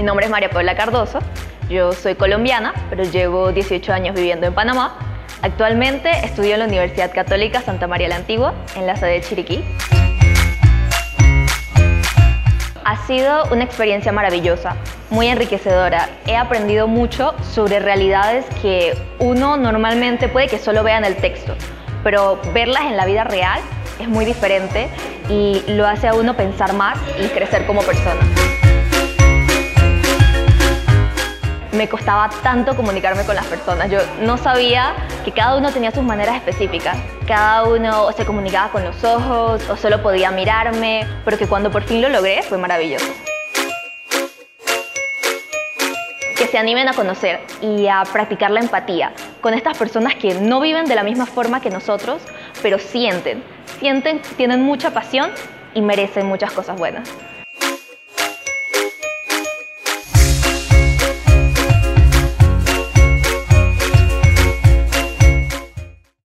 Mi nombre es María Paula Cardoso, yo soy colombiana, pero llevo 18 años viviendo en Panamá. Actualmente estudio en la Universidad Católica Santa María la Antigua, en la sede de Chiriquí. Ha sido una experiencia maravillosa, muy enriquecedora. He aprendido mucho sobre realidades que uno normalmente puede que solo vea en el texto, pero verlas en la vida real es muy diferente y lo hace a uno pensar más y crecer como persona. Me costaba tanto comunicarme con las personas. Yo no sabía que cada uno tenía sus maneras específicas. Cada uno se comunicaba con los ojos o solo podía mirarme, pero que cuando por fin lo logré fue maravilloso. Que se animen a conocer y a practicar la empatía con estas personas que no viven de la misma forma que nosotros, pero sienten, sienten, tienen mucha pasión y merecen muchas cosas buenas.